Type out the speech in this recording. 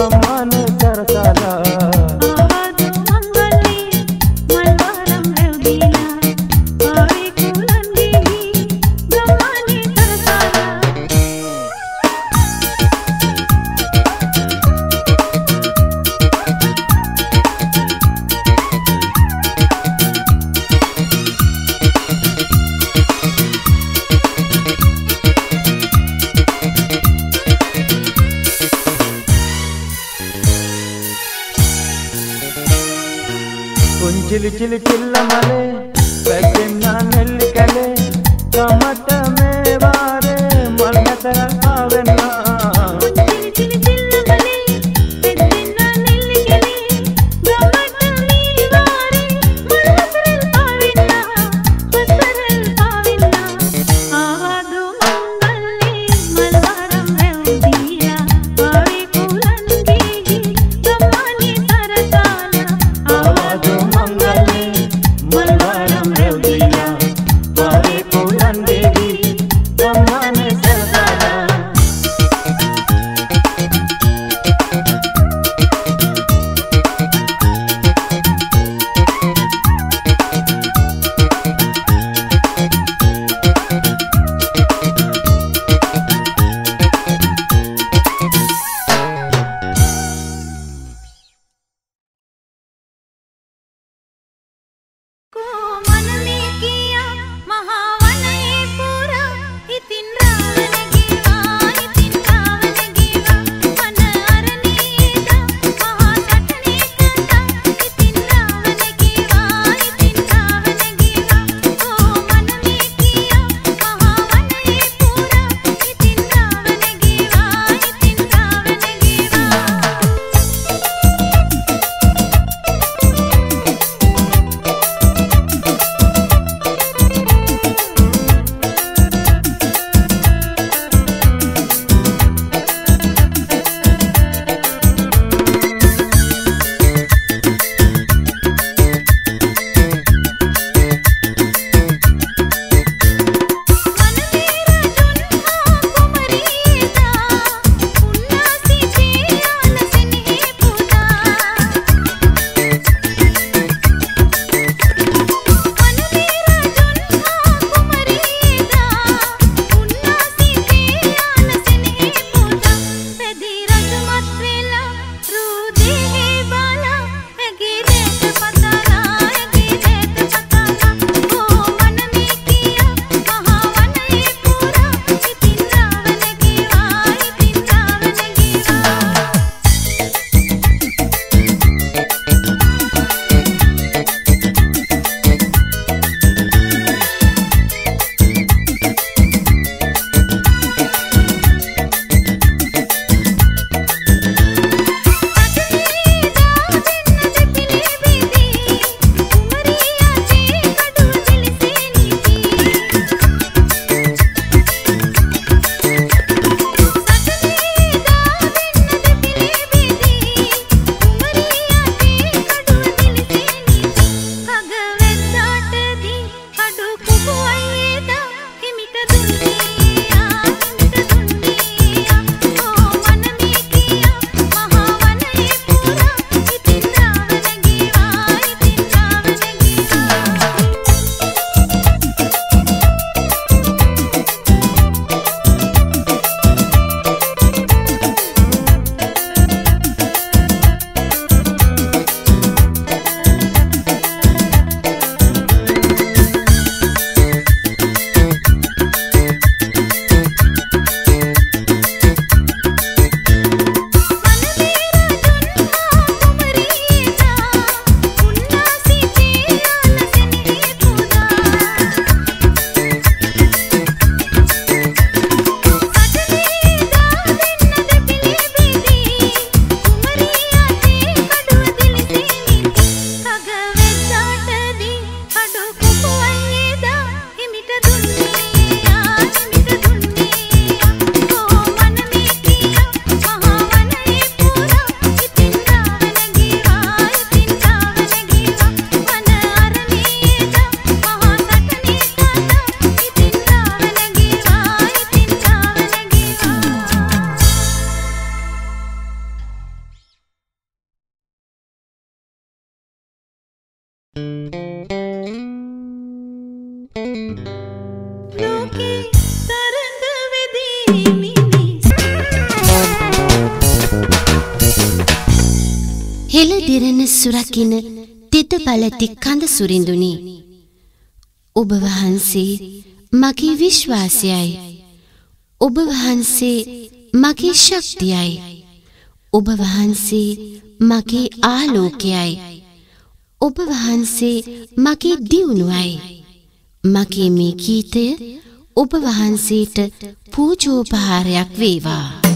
Come on. හෙළ දිරෙන සුරකින තෙත බලති කඳ සුරිඳුනි. ඔබ වහන්සේ මගේ විශ්වාසයයි. ඔබ වහන්සේ මගේ ශක්තියයි. ඔබ වහන්සේ මගේ ආලෝකයයි. ඔබ වහන්සේ මගේ දියුණුවයි. මගේ මේ ගීතය ඔබ වහන්සේට පූජෝපහාරයක් වේවා.